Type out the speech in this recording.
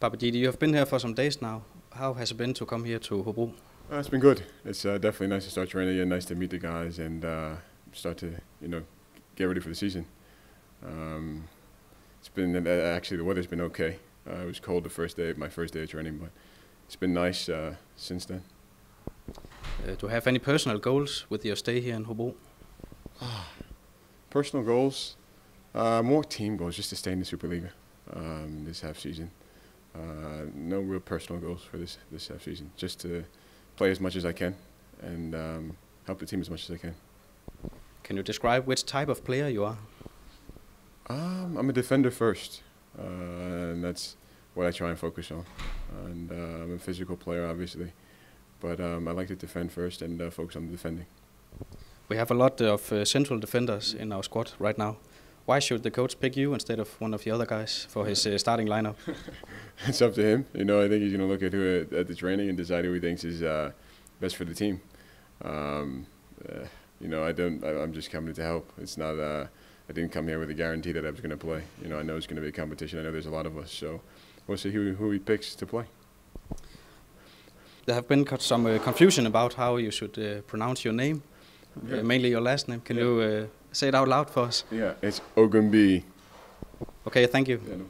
Babajide, you have been here for some days now. How has it been to come here to Hobro? Uh, it's been good. It's uh, definitely nice to start training again. Nice to meet the guys and uh, start to you know get ready for the season. Um, it's been uh, actually the weather's been okay. Uh, it was cold the first day, my first day of training, but it's been nice uh, since then. Uh, do you have any personal goals with your stay here in Hobro? Personal goals, uh, more team goals, just to stay in the Superliga um, this half season. Uh, no real personal goals for this this half season. Just to play as much as I can and um, help the team as much as I can. Can you describe which type of player you are? Um, I'm a defender first, uh, and that's what I try and focus on. And uh, I'm a physical player, obviously, but um, I like to defend first and uh, focus on the defending. We have a lot of uh, central defenders in our squad right now. Why should the coach pick you instead of one of the other guys for his uh, starting lineup? it's up to him. You know, I think he's going to look at who at, at the training and decide who he thinks is uh, best for the team. Um, uh, you know, I don't. I, I'm just coming to help. It's not. Uh, I didn't come here with a guarantee that I was going to play. You know, I know it's going to be a competition. I know there's a lot of us, so we'll see who who he picks to play. There have been some uh, confusion about how you should uh, pronounce your name, uh, mainly your last name. Can Yeah. you uh, say it out loud for us? Yeah, it's Ogunbi. Okay, thank you. Yeah, no.